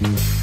Mm-hmm.